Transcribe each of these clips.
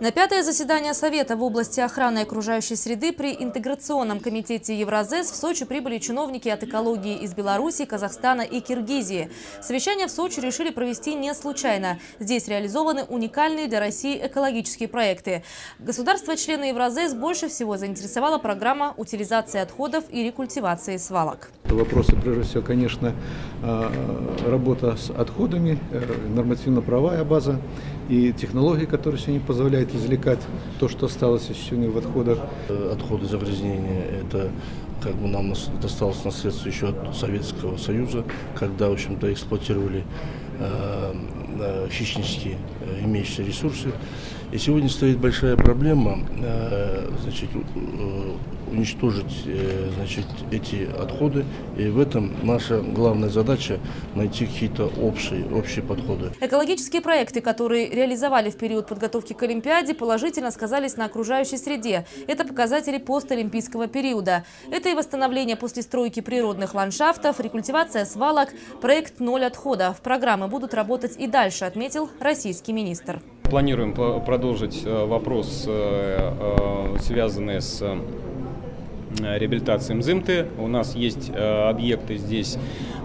На пятое заседание Совета в области охраны окружающей среды при Интеграционном комитете Евразес в Сочи прибыли чиновники от экологии из Беларуси, Казахстана и Киргизии. Совещание в Сочи решили провести не случайно. Здесь реализованы уникальные для России экологические проекты. Государства-члены Евразес больше всего заинтересовала программа утилизации отходов и рекультивации свалок. Вопросы, прежде всего, конечно, а, работа с отходами, э, нормативно-правовая база и технологии, которые сегодня позволяют извлекать то, что осталось еще сегодня в отходах. Э, отходы загрязнения – это как бы нам досталось наследство еще от Советского Союза, когда, в общем-то, эксплуатировали хищнические э, имеющиеся ресурсы. И сегодня стоит большая проблема, э, значит, э, уничтожить э, значит, эти отходы. И в этом наша главная задача – найти какие-то общие, общие подходы. Экологические проекты, которые реализовали в период подготовки к Олимпиаде, положительно сказались на окружающей среде. Это показатели постолимпийского периода. Это и восстановление после стройки природных ландшафтов, рекультивация свалок, проект «Ноль отхода». В будут работать и дальше, отметил российский министр. Планируем продолжить э, вопрос, связанный с Э, реабилитации МЗМТ. У нас есть э, объекты здесь,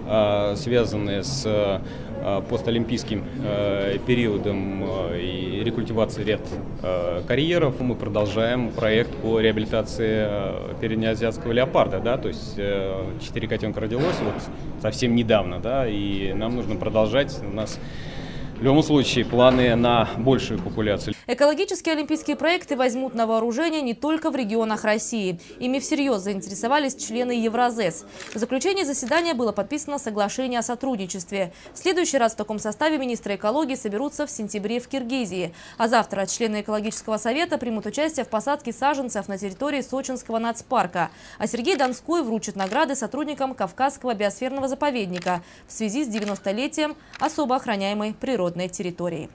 э, связанные с постолимпийским периодом и рекультивации ряд карьеров. Мы продолжаем проект по реабилитации переднеазиатского леопарда. Да? То есть четыре котенка родилось вот совсем недавно, да? и нам нужно продолжать. У нас в любом случае планы на большую популяцию. Экологические олимпийские проекты возьмут на вооружение не только в регионах России. Ими всерьез заинтересовались члены Евразес. В заключении заседания было подписано соглашение о сотрудничестве. В следующий раз в таком составе министры экологии соберутся в сентябре в Киргизии. А завтра члены экологического совета примут участие в посадке саженцев на территории Сочинского нацпарка. А Сергей Донской вручит награды сотрудникам Кавказского биосферного заповедника в связи с 90-летием особо охраняемой природы природной территории.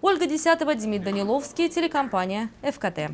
Ольга Десятого, Демид Даниловский, телекомпания «ФКТ».